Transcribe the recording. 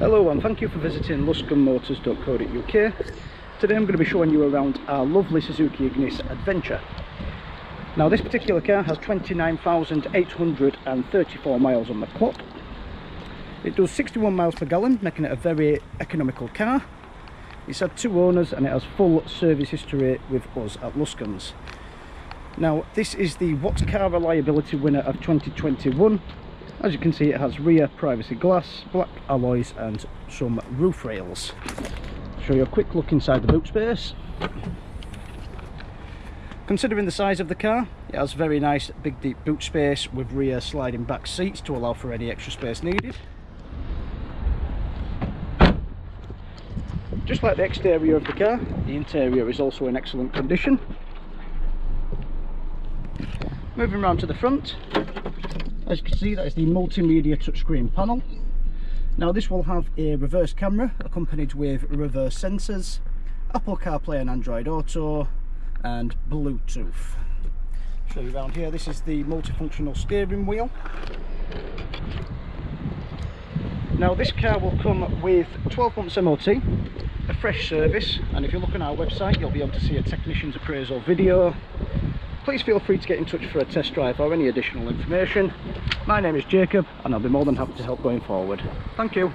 Hello and thank you for visiting luscombemotors.co.uk. Today I'm going to be showing you around our lovely Suzuki Ignis Adventure. Now this particular car has 29,834 miles on the clock. It does 61 miles per gallon, making it a very economical car. It's had two owners and it has full service history with us at Luscombe's. Now this is the What Car Reliability winner of 2021 as you can see it has rear privacy glass, black alloys and some roof rails. Show you a quick look inside the boot space. Considering the size of the car, it has very nice big deep boot space with rear sliding back seats to allow for any extra space needed. Just like the exterior of the car, the interior is also in excellent condition. Moving around to the front, as you can see that is the multimedia touchscreen panel. Now this will have a reverse camera accompanied with reverse sensors apple carplay and android auto and bluetooth. Show you around here this is the multifunctional steering wheel. Now this car will come with 12 months MOT a fresh service and if you look on our website you'll be able to see a technician's appraisal video please feel free to get in touch for a test drive or any additional information. My name is Jacob and I'll be more than happy to help going forward. Thank you.